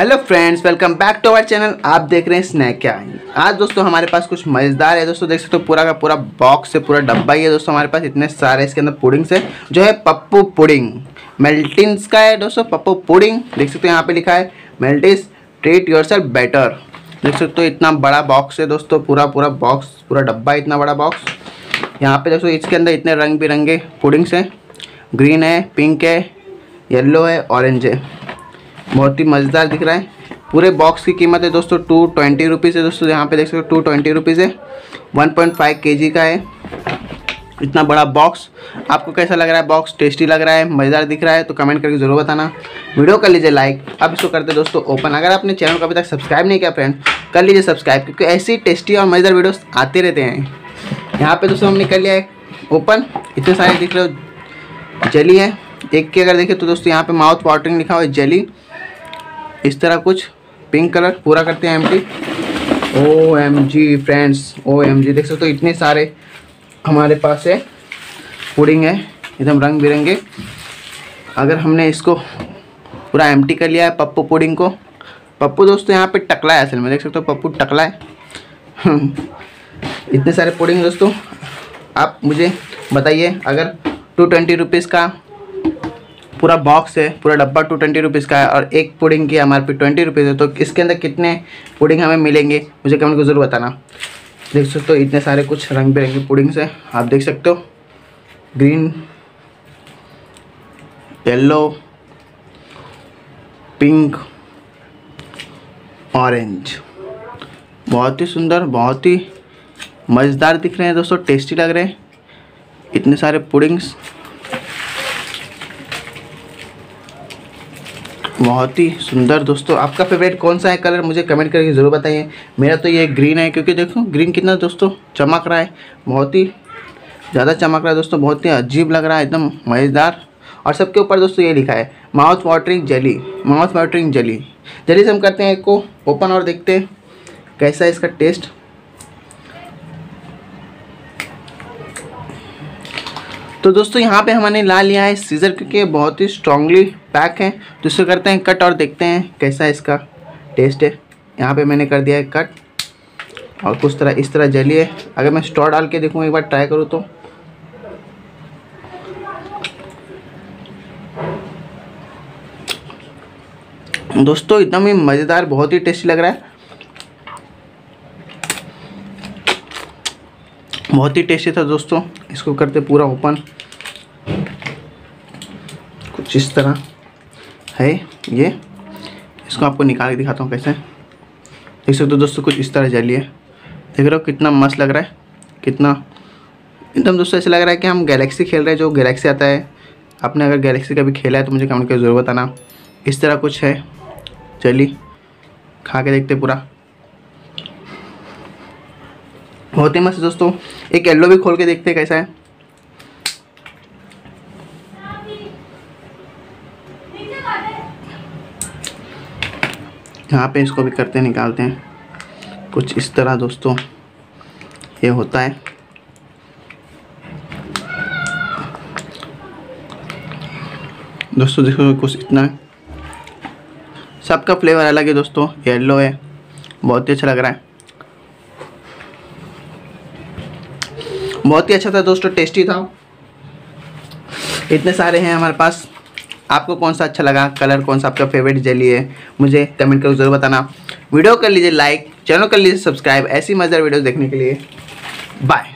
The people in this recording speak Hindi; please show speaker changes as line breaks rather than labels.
Hello friends welcome back to our channel आप देख रहे हैं स्नैक क्या आज दोस्तों हमारे पास कुछ मज़ेदार है। दोस्तों देख सकते हो पूरा का पूरा बॉक्स है, पूरा डब्बा ही है दोस्तों हमारे पास। इतने सारे इसके अंदर पुडिंग्स है, जो है पप्पू पुडिंग मेल्टिन्स का है दोस्तों, पप्पू पुडिंग देख सकते हो यहाँ पे लिखा है मेल्टिस ट्रीट योर सेल्फ बेटर देख सकते हो इतना बड़ा बॉक्स है दोस्तों, पूरा पूरा बॉक्स पूरा डब्बा इतना बड़ा बॉक्स यहाँ पे दोस्तों इसके अंदर इतने रंग बिरंगे पुडिंग्स हैं। ग्रीन है पिंक है येलो है ऑरेंज है। बहुत ही मज़ेदार दिख रहा है। पूरे बॉक्स की कीमत है दोस्तों टू ट्वेंटी रुपीज़ है दोस्तों। यहाँ पे देख सकते हो टू ट्वेंटी रुपीज़ है। One point five K G का है। इतना बड़ा बॉक्स आपको कैसा लग रहा है? बॉक्स टेस्टी लग रहा है? मज़ेदार दिख रहा है? तो कमेंट करके ज़रूर बताना। वीडियो कर लीजिए लाइक अब इसको करते दोस्तों ओपन अगर आपने चैनल को अभी तक सब्सक्राइब नहीं किया फ्रेंड कर लीजिए सब्सक्राइब क्योंकि ऐसी टेस्टी और मज़ेदार वीडियोस आते रहते हैं। यहाँ पे दोस्तों हमने कर लिया है ओपन इतने सारे दिख रहे हो। जली है। एक के अगर देखें तो दोस्तों यहाँ पे माउथ वाटरिंग लिखा हुआ है जली इस तरह कुछ पिंक कलर पूरा करते हैं M T O M G friends O M G देख सकते हो इतने सारे हमारे पास है। पुडिंग है, एकदम रंग बिरंगे। अगर हमने इसको पूरा एम कर लिया है पप्पू पुडिंग को। पप्पू दोस्तों, यहाँ पे टकला है असल में, देख सकते हो पप्पू टकला है। इतने सारे पुडिंग दोस्तों, आप मुझे बताइए, अगर टू ट्वेंटी रुपीज़ का पूरा बॉक्स है, पूरा डब्बा टू ट्वेंटी रुपीज़ का है और एक पुडिंग की M R P twenty rupees है। तो इसके अंदर कितने पुडिंग हमें मिलेंगे, मुझे कमेंट को ज़रूर बताना। देख सकते हो, इतने सारे कुछ रंग बिरंगे पुडिंग्स हैं। आप देख सकते हो ग्रीन येलो पिंक ऑरेंज बहुत ही सुंदर, बहुत ही मज़ेदार दिख रहे हैं दोस्तों टेस्टी लग रहे हैं। इतने सारे पुडिंग्स बहुत ही सुंदर दोस्तों। आपका फेवरेट कौन सा है कलर मुझे कमेंट करके ज़रूर बताइए। मेरा तो ये ग्रीन है, क्योंकि देखो ग्रीन कितना दोस्तों, चमक रहा है। बहुत ही ज़्यादा चमक रहा है दोस्तों, बहुत ही अजीब लग रहा है, एकदम मज़ेदार। और सबके ऊपर दोस्तों ये लिखा है mouth watering jelly mouth watering jelly जल्दी से हम करते हैं एक को ओपन और देखते हैं कैसा है इसका टेस्ट तो दोस्तों, यहाँ पे हमने ला लिया है सीज़र क्योंकि बहुत ही स्ट्रांगली पैक है। तो इसको करते हैं कट और देखते हैं कैसा इसका टेस्ट है। यहाँ पे मैंने कर दिया है कट और कुछ तरह, इस तरह जली है। अगर मैं स्टोर डाल के देखूँ, एक बार ट्राई करूँ तो। दोस्तों एकदम ही मज़ेदार, बहुत ही टेस्टी लग रहा है। बहुत ही टेस्टी था दोस्तों। इसको करते पूरा ओपन कुछ इस तरह। है ये। इसको आपको निकाल के दिखाता हूँ कैसे। देख सकते हो दोस्तों, कुछ इस तरह जलिए देख रहे हो कितना मस्त लग रहा है। कितना एकदम दोस्तों, ऐसा लग रहा है कि हम गैलेक्सी खेल रहे हैं, जो गैलेक्सी आता है। आपने अगर गैलेक्सी कभी खेला है तो मुझे कमेंट करके ज़रूर बताना। इस तरह कुछ है। चलिए, खा के देखते पूरा। बहुत ही मस्त दोस्तों। एक येल्लो भी खोल के देखते कैसा है। यहाँ पे इसको भी करते निकालते हैं। कुछ इस तरह दोस्तों, ये होता है। दोस्तों, देखो कुछ इतना। है सबका फ्लेवर अलग है दोस्तों येलो है। बहुत ही अच्छा लग रहा है। बहुत ही अच्छा था दोस्तों टेस्टी था। इतने सारे हैं हमारे पास। आपको कौन सा अच्छा लगा? कलर कौन सा आपका फेवरेट जेली है? मुझे कमेंट करके ज़रूर बताना। वीडियो कर लीजिए लाइक चैनल कर लीजिए सब्सक्राइब ऐसी मज़ेदार वीडियो देखने के लिए। बाय